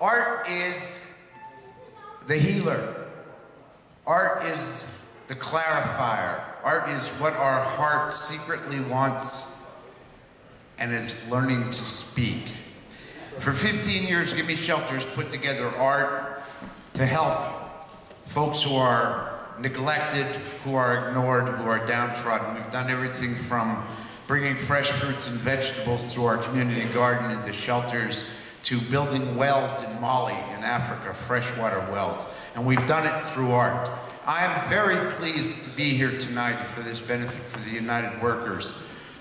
Art is the healer. Art is the clarifier. Art is what our heart secretly wants and is learning to speak. For 15 years, Gimme Shelters put together art to help folks who are neglected, who are ignored, who are downtrodden. We've done everything from bringing fresh fruits and vegetables to our community garden into shelters to building wells in Mali in Africa, freshwater wells. And we've done it through art. I am very pleased to be here tonight for this benefit for the United Workers.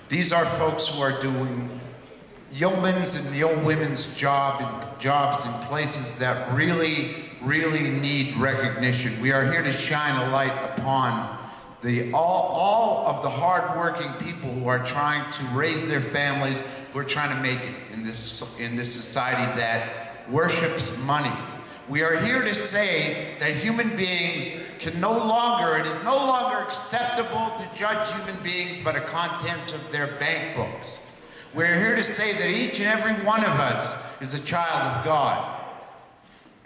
These are folks who are doing yeomen's and yeomen's job in jobs in places that really, really need recognition. We are here to shine a light upon the all, all of the hardworking people who are trying to raise their families, who are trying to make it in this in this society that worships money. We are here to say that human beings can no longer, it is no longer acceptable to judge human beings by the contents of their bank books. We're here to say that each and every one of us is a child of God.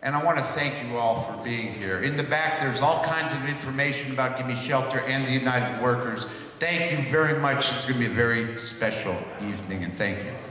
And I want to thank you all for being here. In the back, there's all kinds of information about Gimme Shelter and the United Workers. Thank you very much. It's going to be a very special evening, and thank you.